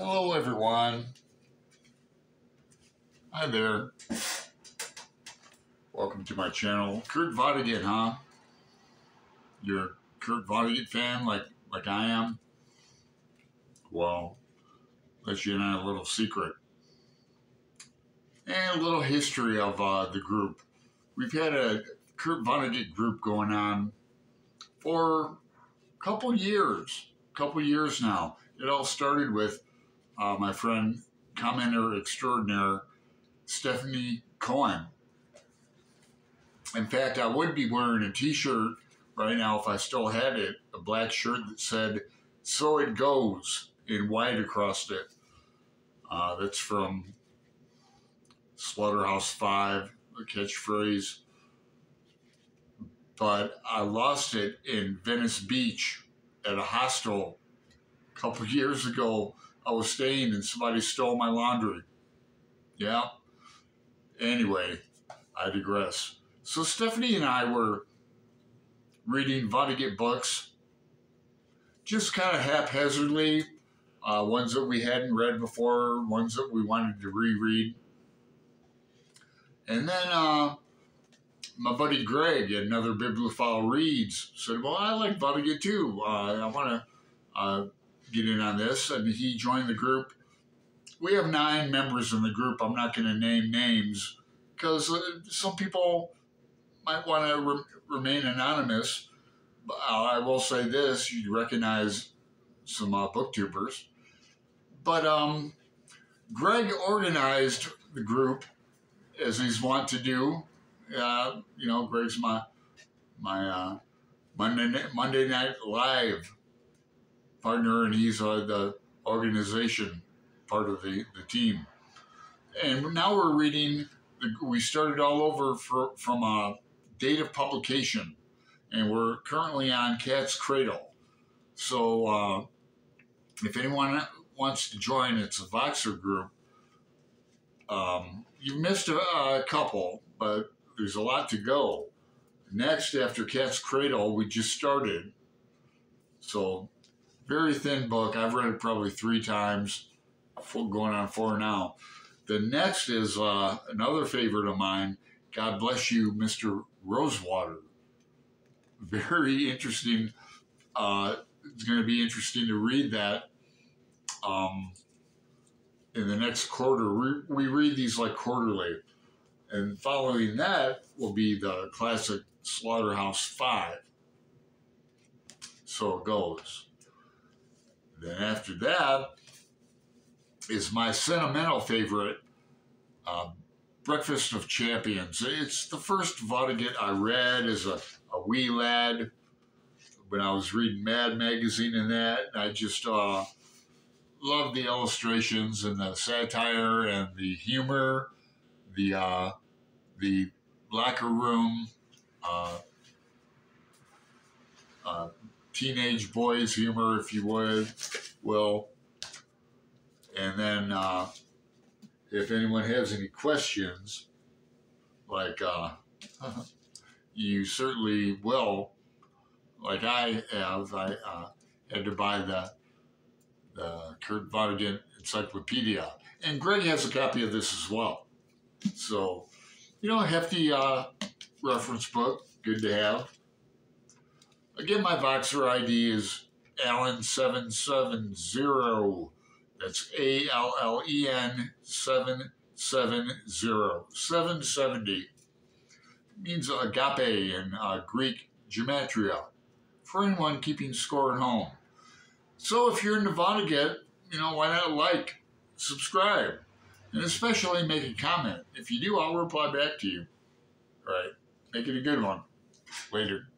Hello, everyone. Hi there. Welcome to my channel. Kurt Vonnegut, huh? You're a Kurt Vonnegut fan like, like I am? Well, let you in on a little secret. And a little history of uh, the group. We've had a Kurt Vonnegut group going on for a couple years. couple years now. It all started with uh, my friend, commenter extraordinaire, Stephanie Cohen. In fact, I would be wearing a t shirt right now if I still had it, a black shirt that said, So It Goes in white across it. Uh, that's from Slaughterhouse Five, a catchphrase. But I lost it in Venice Beach at a hostel a couple years ago I was staying and somebody stole my laundry. Yeah. Anyway, I digress. So Stephanie and I were reading Vonnegut books, just kind of haphazardly, uh, ones that we hadn't read before, ones that we wanted to reread. And then uh, my buddy Greg, another bibliophile reads, said, "Well, I like Vonnegut too. Uh, I want to get in on this, and he joined the group. We have nine members in the group. I'm not going to name names because uh, some people might want to re- remain anonymous. But I will say this: you recognize some uh, booktubers, but um, Greg organized the group as he's wont to do. Uh, you know, Greg's my my uh, Monday Monday Night Live partner, and he's uh, the organization part of the, the team. And now we're reading, we started all over for, from a date of publication, and we're currently on Cat's Cradle. So uh, if anyone wants to join, it's a Voxer group. Um, you missed a, a couple, but there's a lot to go. Next, after Cat's Cradle, we just started. So very thin book. I've read it probably three times, going on four now. The next is uh, another favorite of mine. God bless you, Mr. Rosewater. Very interesting. Uh, it's going to be interesting to read that um, in the next quarter. We, we read these like quarterly. And following that will be the classic Slaughterhouse Five. So it goes. Then after that is my sentimental favorite, uh, Breakfast of Champions. It's the first Vonnegut I read as a, a wee lad when I was reading Mad Magazine and that. And I just uh, loved the illustrations and the satire and the humor, the uh, the locker room, uh, uh, teenage boys humor, if you would, will. And then uh, if anyone has any questions, like uh, you certainly will, like I have, I uh, had to buy the the Kurt Vonnegut Encyclopedia, and Greg has a copy of this as well. So, you know, a hefty uh, reference book, good to have. Again, my Voxer ID is Allen770. That's A L L E N 770. 770 means agape in uh, Greek gematria for anyone keeping score at home. So if you're in Vonnegut, you know, why not like, subscribe, and especially make a comment. If you do, I'll reply back to you. All right. Make it a good one. Later.